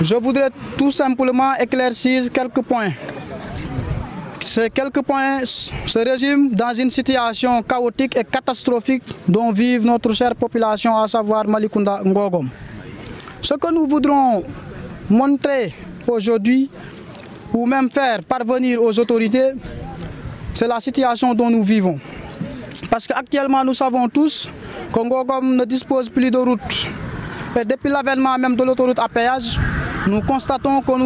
je voudrais tout simplement éclaircir quelques points. Ces quelques points se résument dans une situation chaotique et catastrophique dont vive notre chère population, à savoir Malikunda Ngogom. Ce que nous voudrons montrer aujourd'hui, ou même faire parvenir aux autorités, c'est la situation dont nous vivons. Parce qu'actuellement, nous savons tous que ne dispose plus de route. Et depuis l'avènement même de l'autoroute à péage, nous constatons qu'on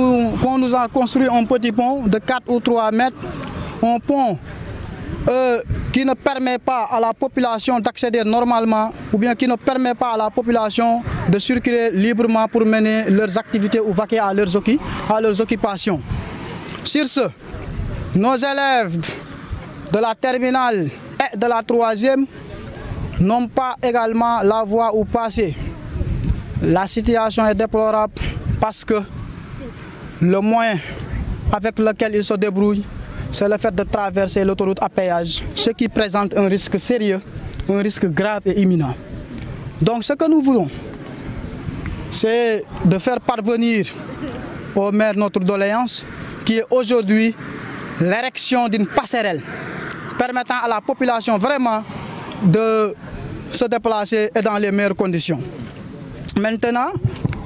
nous, a construit un petit pont de 4 ou 3 mètres, un pont euh, qui ne permet pas à la population d'accéder normalement ou bien qui ne permet pas à la population de circuler librement pour mener leurs activités ou vaquer à leurs, à leurs occupations. Sur ce, nos élèves de la terminale et de la troisième n'ont pas également la voie où passer. La situation est déplorable parce que le moyen avec lequel ils se débrouillent, c'est le fait de traverser l'autoroute à péage, ce qui présente un risque sérieux, un risque grave et imminent. Donc ce que nous voulons, c'est de faire parvenir au maire notre doléance, qui est aujourd'hui l'érection d'une passerelle permettant à la population vraiment de se déplacer et dans les meilleures conditions. Maintenant,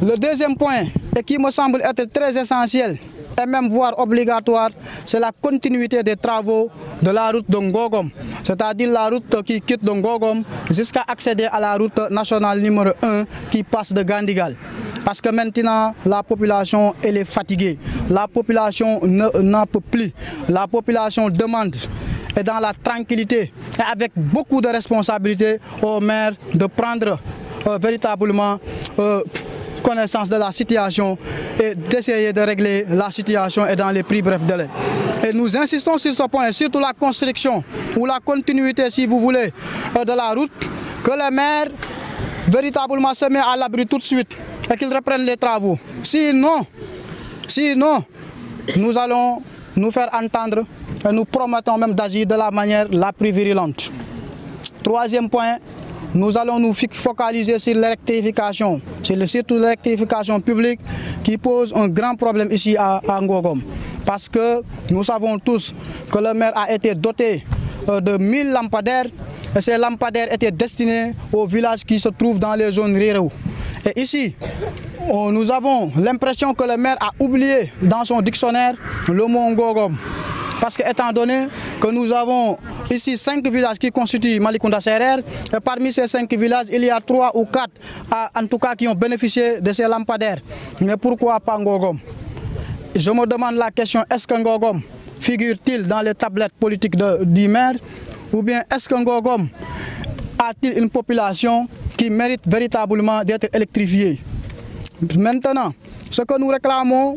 le deuxième point, et qui me semble être très essentiel, et même voire obligatoire, c'est la continuité des travaux de la route de Ngogom, c'est-à-dire la route qui quitte de Ngogom jusqu'à accéder à la route nationale numéro 1 qui passe de Gandigal. Parce que maintenant, la population elle est fatiguée, la population n'en peut plus, la population demande et dans la tranquillité et avec beaucoup de responsabilités au maire de prendre euh, véritablement euh, connaissance de la situation et d'essayer de régler la situation et dans les plus brefs délais. Et nous insistons sur ce point, surtout la construction ou la continuité, si vous voulez, euh, de la route, que le maire véritablement se met à l'abri tout de suite et qu'il reprenne les travaux. Sinon, sinon, nous allons nous faire entendre et nous promettons même d'agir de la manière la plus virulente. Troisième point, nous allons nous focaliser sur l'électrification, surtout l'électrification publique qui pose un grand problème ici à, Ngogom. Parce que nous savons tous que le maire a été doté euh, de 1000 lampadaires et ces lampadaires étaient destinés aux villages qui se trouvent dans les zones rurales. Et ici, nous avons l'impression que le maire a oublié dans son dictionnaire le mot Ngogom. Parce que étant donné que nous avons ici cinq villages qui constituent Malikunda Serer, et parmi ces cinq villages, il y a trois ou quatre, en tout cas, qui ont bénéficié de ces lampadaires. Mais pourquoi pas Ngogom? Je me demande la question, est-ce que Ngogom figure-t-il dans les tablettes politiques du maire? Ou bien est-ce que Ngogom a-t-il une population qui mérite véritablement d'être électrifiée? Maintenant, ce que nous réclamons,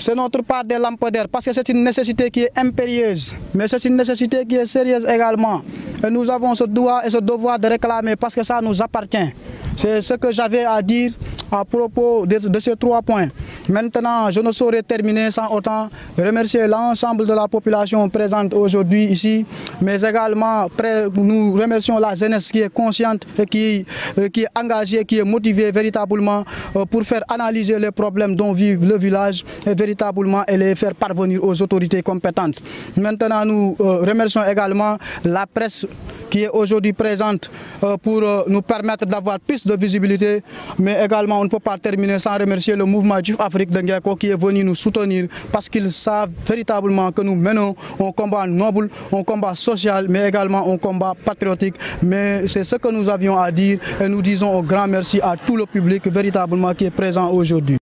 c'est notre part des lampadaires parce que c'est une nécessité qui est impérieuse, mais c'est une nécessité qui est sérieuse également. Et nous avons ce droit et ce devoir de réclamer parce que ça nous appartient. C'est ce que j'avais à dire à propos de, ces trois points. Maintenant, je ne saurais terminer sans autant remercier l'ensemble de la population présente aujourd'hui ici, mais également nous remercions la jeunesse qui est consciente et qui, euh, est engagée, qui est motivée véritablement euh, pour faire analyser les problèmes dont vit le village et véritablement les faire parvenir aux autorités compétentes. Maintenant, nous euh, remercions également la presse qui est aujourd'hui présente pour nous permettre d'avoir plus de visibilité, mais également on ne peut pas terminer sans remercier le mouvement du Afrique de qui est venu nous soutenir parce qu'ils savent véritablement que nous menons un combat noble, un combat social, mais également un combat patriotique. Mais c'est ce que nous avions à dire et nous disons un grand merci à tout le public véritablement qui est présent aujourd'hui.